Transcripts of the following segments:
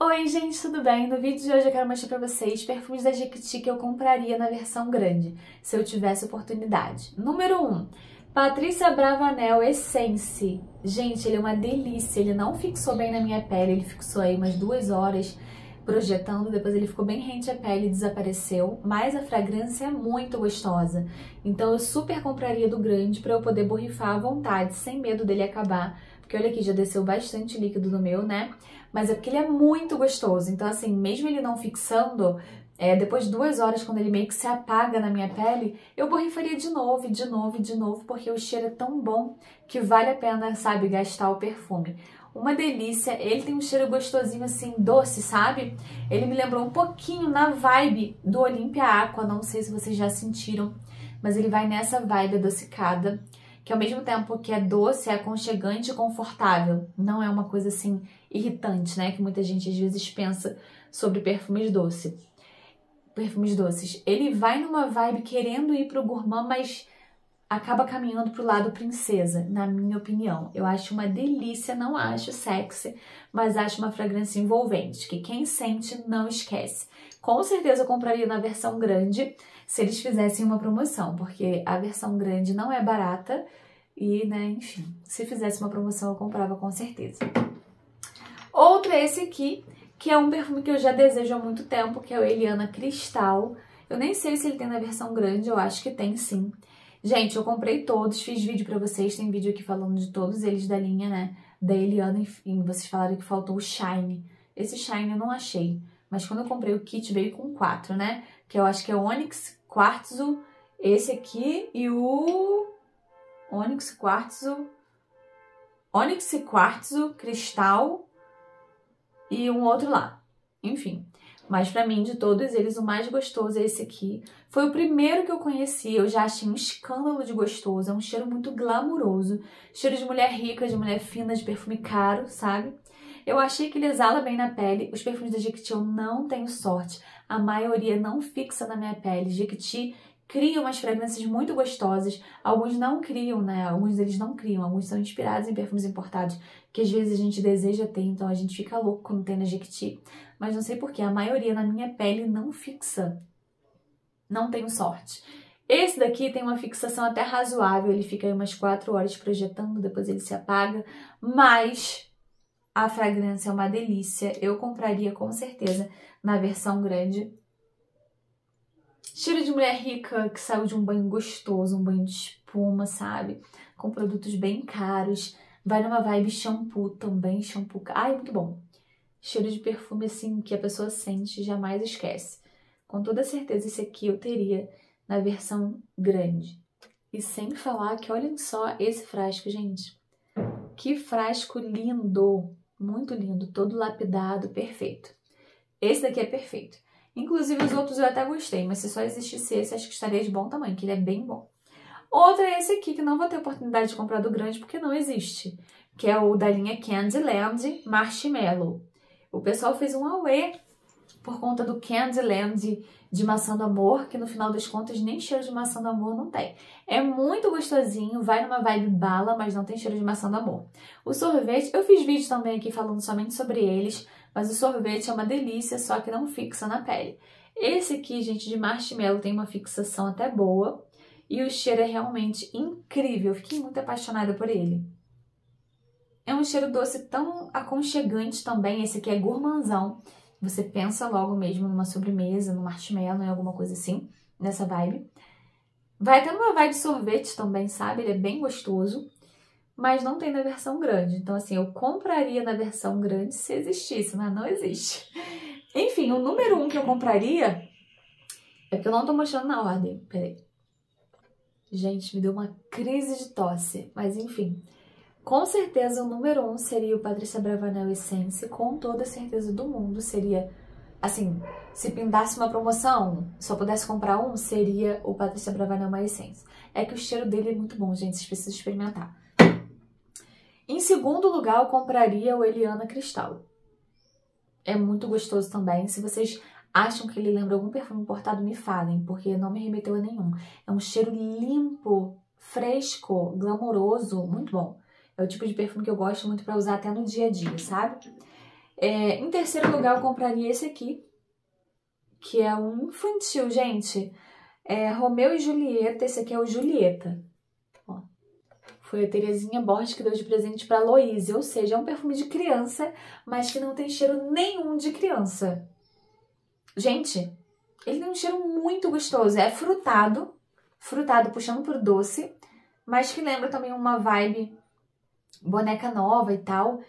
Oi gente, tudo bem? No vídeo de hoje eu quero mostrar pra vocês perfumes da Jequiti que eu compraria na versão grande, se eu tivesse oportunidade. Número 1, Patrícia Bravanel Essence. Gente, ele é uma delícia, ele não fixou bem na minha pele, ele fixou aí umas duas horas projetando, depois ele ficou bem rente à pele e desapareceu, mas a fragrância é muito gostosa. Então eu super compraria do grande para eu poder borrifar à vontade, sem medo dele acabar, porque olha aqui, já desceu bastante líquido no meu, né? Mas é porque ele é muito gostoso. Então, assim, mesmo ele não fixando, é, depois de duas horas, quando ele meio que se apaga na minha pele, eu borrifaria de novo, de novo, de novo, porque o cheiro é tão bom que vale a pena, sabe, gastar o perfume. Uma delícia, ele tem um cheiro gostosinho assim, doce, sabe? Ele me lembrou um pouquinho na vibe do Olympia Aqua, não sei se vocês já sentiram, mas ele vai nessa vibe adocicada que ao mesmo tempo que é doce, é aconchegante e confortável. Não é uma coisa assim irritante, né? Que muita gente às vezes pensa sobre perfumes doces. Perfumes doces. Ele vai numa vibe querendo ir pro gourmand, mas acaba caminhando pro lado princesa, na minha opinião. Eu acho uma delícia, não acho sexy, mas acho uma fragrância envolvente, que quem sente não esquece. Com certeza eu compraria na versão grande se eles fizessem uma promoção, porque a versão grande não é barata e, né, enfim, se fizesse uma promoção eu comprava com certeza. Outro é esse aqui, que é um perfume que eu já desejo há muito tempo, que é o Eliana Cristal. Eu nem sei se ele tem na versão grande, eu acho que tem sim. Gente, eu comprei todos, fiz vídeo pra vocês, tem vídeo aqui falando de todos eles da linha, né, da Eliana, enfim, vocês falaram que faltou o Shine. Esse Shine eu não achei, mas quando eu comprei o kit veio com quatro, né, que eu acho que é Onyx, quartzo, esse aqui e o ônix quartzo, ônix quartzo, cristal e um outro lá. Enfim, mas para mim de todos eles o mais gostoso é esse aqui. Foi o primeiro que eu conheci, eu já achei um escândalo de gostoso, é um cheiro muito glamuroso, cheiro de mulher rica, de mulher fina, de perfume caro, sabe? Eu achei que ele exala bem na pele. Os perfumes da Jequiti eu não tenho sorte. A maioria não fixa na minha pele. Jequiti cria umas fragrâncias muito gostosas. Alguns não criam, né? Alguns deles não criam. Alguns são inspirados em perfumes importados, que às vezes a gente deseja ter, então a gente fica louco quando tem na Jequiti. Mas não sei porquê, a maioria na minha pele não fixa. Não tenho sorte. Esse daqui tem uma fixação até razoável, ele fica aí umas 4 horas projetando, depois ele se apaga, mas a fragrância é uma delícia. Eu compraria com certeza na versão grande. Cheiro de mulher rica que saiu de um banho gostoso, um banho de espuma, sabe? Com produtos bem caros. Vai numa vibe shampoo também, shampoo. Ai, muito bom. Cheiro de perfume assim que a pessoa sente e jamais esquece. Com toda certeza esse aqui eu teria na versão grande. E sem falar que olhem só esse frasco, gente. Que frasco lindo! Muito lindo, todo lapidado, perfeito. Esse daqui é perfeito. Inclusive os outros eu até gostei, mas se só existisse esse, acho que estaria de bom tamanho, que ele é bem bom. Outro é esse aqui, que não vou ter oportunidade de comprar do grande, porque não existe. Que é o da linha Candyland Marshmallow. O pessoal fez um auê por conta do Candyland de maçã do amor, que no final das contas nem cheiro de maçã do amor não tem. É muito gostosinho, vai numa vibe bala, mas não tem cheiro de maçã do amor. O sorvete, eu fiz vídeo também aqui falando somente sobre eles, mas o sorvete é uma delícia, só que não fixa na pele. Esse aqui, gente, de marshmallow tem uma fixação até boa e o cheiro é realmente incrível. Eu fiquei muito apaixonada por ele. É um cheiro doce tão aconchegante também. Esse aqui é gourmandzão. Você pensa logo mesmo numa sobremesa, no marshmallow, em alguma coisa assim, nessa vibe. Vai ter uma vibe sorvete também, sabe? Ele é bem gostoso, mas não tem na versão grande. Então, assim, eu compraria na versão grande se existisse, mas não existe. Enfim, o número um que eu compraria é que eu não tô mostrando na ordem. Peraí. Gente, me deu uma crise de tosse, mas enfim. Com certeza, o número um seria o Patrícia Bravanel Essence, com toda a certeza do mundo seria, assim, se pintasse uma promoção, só pudesse comprar um, seria o Patrícia Bravanel My Essence. É que o cheiro dele é muito bom, gente, vocês precisam experimentar. Em segundo lugar, eu compraria o Eliana Cristal. É muito gostoso também. Se vocês acham que ele lembra algum perfume importado, me falem, porque não me remeteu a nenhum. É um cheiro limpo, fresco, glamouroso, muito bom. É o tipo de perfume que eu gosto muito para usar até no dia a dia, sabe? É, em terceiro lugar, eu compraria esse aqui, que é um infantil, gente. É Romeu e Julieta, esse aqui é o Julieta. Ó. Foi a Terezinha Borges que deu de presente para Louise, ou seja, é um perfume de criança, mas que não tem cheiro nenhum de criança. Gente, ele tem um cheiro muito gostoso, é frutado, frutado puxando por doce, mas que lembra também uma vibe boneca nova e tal.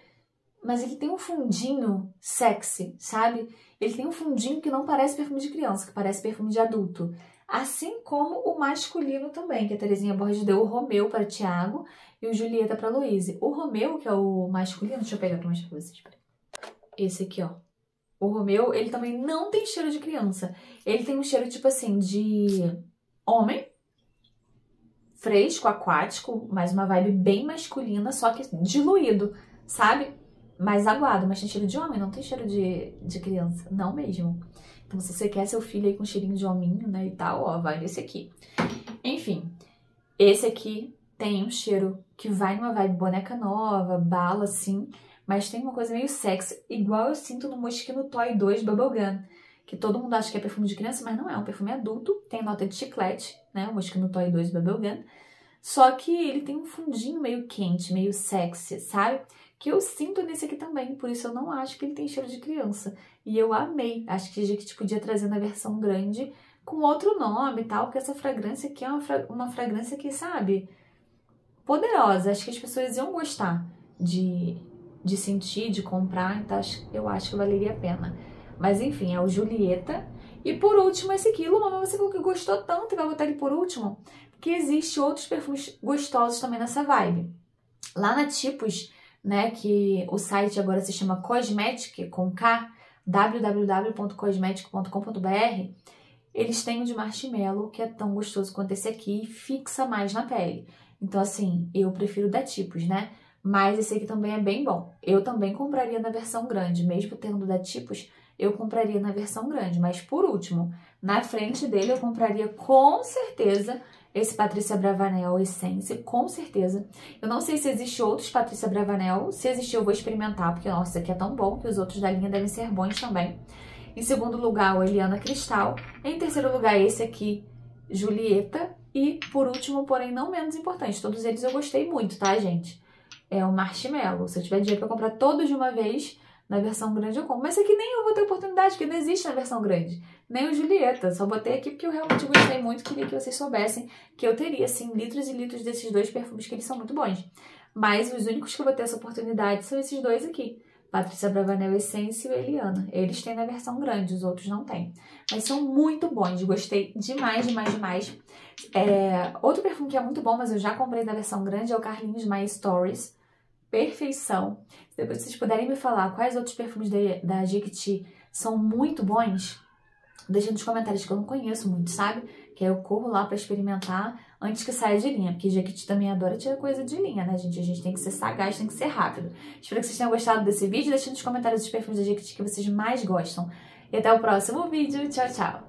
Mas ele tem um fundinho sexy, sabe? Ele tem um fundinho que não parece perfume de criança, que parece perfume de adulto. Assim como o masculino também, que a Terezinha Borges deu o Romeu para Tiago e o Julieta para Louise. O Romeu, que é o masculino, deixa eu pegar para mostrar pra vocês. Esse aqui, ó. O Romeu, ele também não tem cheiro de criança. Ele tem um cheiro, tipo assim, de homem, fresco, aquático, mas uma vibe bem masculina, só que diluído, sabe? Mais aguado, mas tem cheiro de homem, não tem cheiro de, de criança, não mesmo. Então, se você quer seu filho aí com cheirinho de hominho, né, e tal, ó, vai nesse aqui. Enfim, esse aqui tem um cheiro que vai numa vibe boneca nova, bala, assim, mas tem uma coisa meio sexy, igual eu sinto no Moschino Toy 2 Bubblegum, que todo mundo acha que é perfume de criança, mas não é, é um perfume adulto, tem nota de chiclete, né, o Moschino Toy 2 Bubblegum, só que ele tem um fundinho meio quente, meio sexy, sabe? Que eu sinto nesse aqui também, por isso eu não acho que ele tem cheiro de criança. E eu amei, acho que a gente podia trazer na versão grande com outro nome e tal, porque essa fragrância aqui é uma, fra uma fragrância que, sabe, poderosa. Acho que as pessoas iam gostar de, de sentir, de comprar, então eu acho que valeria a pena. Mas enfim, é o Julieta. E por último, esse aqui. Luma, você falou que gostou tanto e vai botar ele por último? Porque existe outros perfumes gostosos também nessa vibe. Lá na Tipos, né, que o site agora se chama Cosmetic, com K, www.cosmetic.com.br, eles têm o de marshmallow, que é tão gostoso quanto esse aqui, e fixa mais na pele. Então, assim, eu prefiro da Tipos, né? Mas esse aqui também é bem bom. Eu também compraria na versão grande, mesmo tendo da Tipos, eu compraria na versão grande. Mas por último, na frente dele eu compraria com certeza esse Patrícia Bravanel Essence, com certeza. Eu não sei se existe outros Patrícia Bravanel. Se existir, eu vou experimentar, porque, nossa, esse aqui é tão bom que os outros da linha devem ser bons também. Em segundo lugar, o Eliana Cristal. Em terceiro lugar, esse aqui, Julieta. E, por último, porém não menos importante, todos eles eu gostei muito, tá, gente? É o Marshmallow. Se eu tiver dinheiro pra comprar todos de uma vez, na versão grande eu compro. Mas aqui nem eu vou ter oportunidade, porque não existe na versão grande. Nem o Julieta. Só botei aqui porque eu realmente gostei muito. Queria que vocês soubessem que eu teria, assim, litros e litros desses dois perfumes, que eles são muito bons. Mas os únicos que eu vou ter essa oportunidade são esses dois aqui. Patrícia Bravanel Essence e Eliana. Eles têm na versão grande, os outros não têm. Mas são muito bons, gostei demais, demais, demais. É, outro perfume que é muito bom, mas eu já comprei na versão grande, é o Carlinhos My Stories perfeição. Se depois vocês puderem me falar quais outros perfumes da, da são muito bons, deixa nos comentários que eu não conheço muito, sabe? Que aí eu corro lá para experimentar antes que saia de linha, porque Jequiti também adora tirar coisa de linha, né, gente? A gente tem que ser sagaz, tem que ser rápido. Espero que vocês tenham gostado desse vídeo. Deixa nos comentários os perfumes da Jequiti que vocês mais gostam. E até o próximo vídeo. Tchau, tchau!